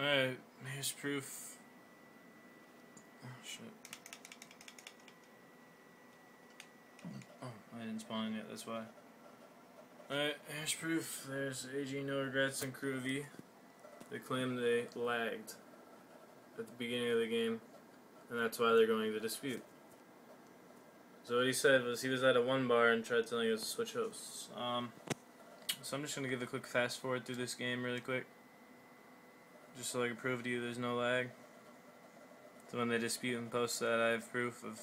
Alright, here's proof. Oh shit. Oh, I didn't spawn yet, that's why. Alright, here's proof. There's AG No Regrets and Groovy. They claim they lagged at the beginning of the game, and that's why they're going to dispute. So what he said was he was at a one bar and tried telling us to switch hosts. Um, so I'm just going to give a quick fast forward through this game really quick. Just so I can prove to you there's no lag. So when they dispute and post that, I have proof of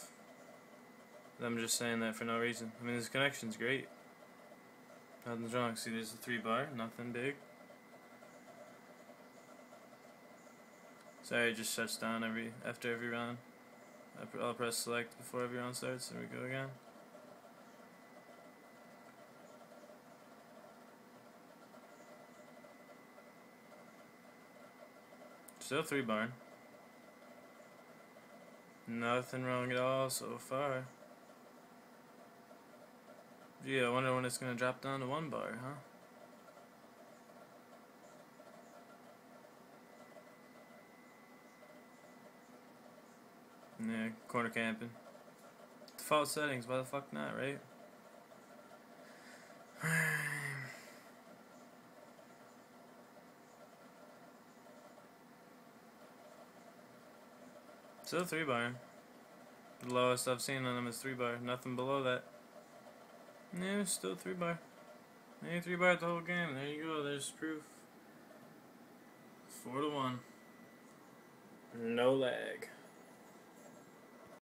them just saying that for no reason. I mean, this connection's great. Nothing's wrong. See, there's the three bar, nothing big. Sorry, it just shuts down every after every round. I'll press select before every round starts. There we go again. Still three barn. Nothing wrong at all so far. Gee, I wonder when it's gonna drop down to one bar, huh? Yeah, corner camping. Default settings, why the fuck not, right? Still three bar. The lowest I've seen on them is three bar. Nothing below that. Yeah, still three bar. Yeah, three bar the whole game. There you go. There's proof. Four to one. No lag.